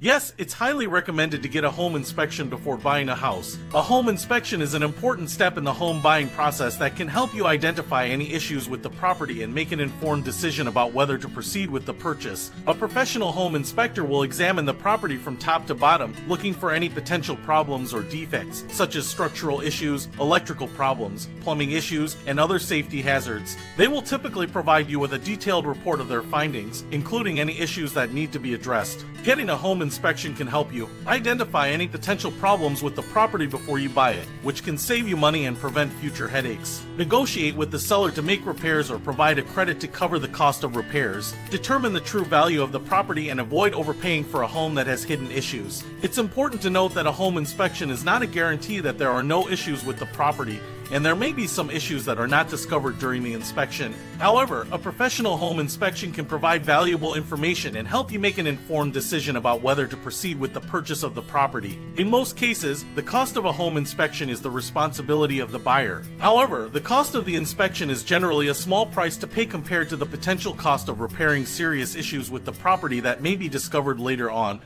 Yes, it's highly recommended to get a home inspection before buying a house. A home inspection is an important step in the home buying process that can help you identify any issues with the property and make an informed decision about whether to proceed with the purchase. A professional home inspector will examine the property from top to bottom, looking for any potential problems or defects, such as structural issues, electrical problems, plumbing issues, and other safety hazards. They will typically provide you with a detailed report of their findings, including any issues that need to be addressed. Getting a home inspection can help you identify any potential problems with the property before you buy it, which can save you money and prevent future headaches. Negotiate with the seller to make repairs or provide a credit to cover the cost of repairs. Determine the true value of the property and avoid overpaying for a home that has hidden issues. It's important to note that a home inspection is not a guarantee that there are no issues with the property and there may be some issues that are not discovered during the inspection. However, a professional home inspection can provide valuable information and help you make an informed decision about whether to proceed with the purchase of the property. In most cases, the cost of a home inspection is the responsibility of the buyer. However, the cost of the inspection is generally a small price to pay compared to the potential cost of repairing serious issues with the property that may be discovered later on